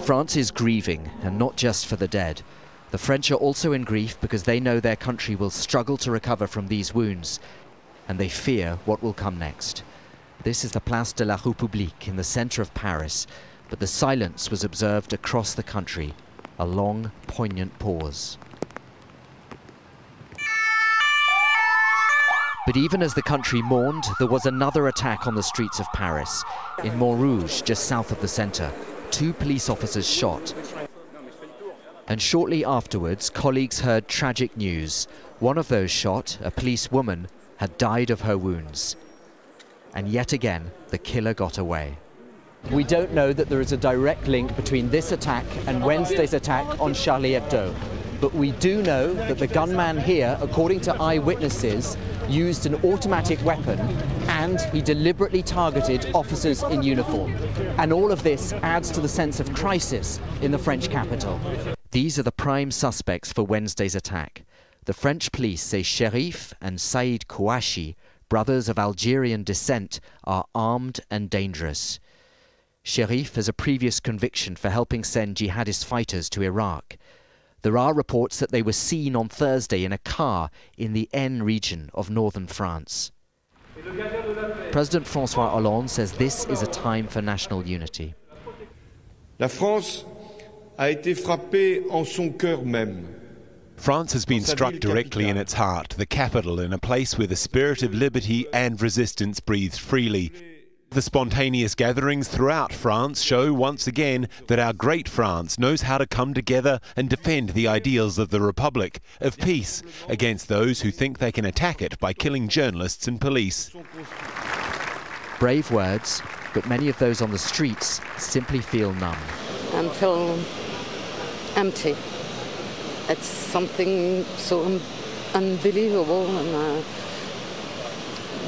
France is grieving, and not just for the dead. The French are also in grief because they know their country will struggle to recover from these wounds, and they fear what will come next. This is the Place de la République in the centre of Paris, but the silence was observed across the country, a long, poignant pause. But even as the country mourned, there was another attack on the streets of Paris. In Montrouge, just south of the centre, two police officers shot. And shortly afterwards, colleagues heard tragic news. One of those shot, a police woman, had died of her wounds. And yet again, the killer got away. We don't know that there is a direct link between this attack and Wednesday's attack on Charlie Hebdo. But we do know that the gunman here, according to eyewitnesses, used an automatic weapon and he deliberately targeted officers in uniform. And all of this adds to the sense of crisis in the French capital. These are the prime suspects for Wednesday's attack. The French police say Cherif and Said Kouachi, brothers of Algerian descent, are armed and dangerous. Cherif has a previous conviction for helping send jihadist fighters to Iraq. There are reports that they were seen on Thursday in a car in the Aisne region of northern France. President Francois Hollande says this is a time for national unity. La France a été frappée en son cœur même. France has been struck directly in its heart, the capital, in a place where the spirit of liberty and resistance breathes freely. The spontaneous gatherings throughout France show once again that our great France knows how to come together and defend the ideals of the Republic, of peace, against those who think they can attack it by killing journalists and police. Brave words, but many of those on the streets simply feel numb. And feel empty. It's something so un unbelievable and uh,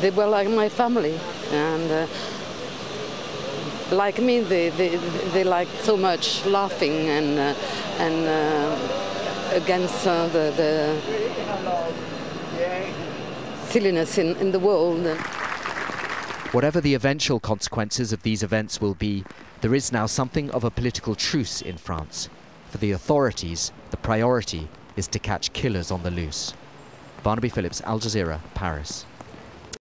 they were like my family and uh, like me they, they, they like so much laughing and uh, and uh, against the, the silliness in, in the world. Whatever the eventual consequences of these events will be, there is now something of a political truce in France. For the authorities, the priority is to catch killers on the loose. Barnaby Phillips, Al Jazeera, Paris.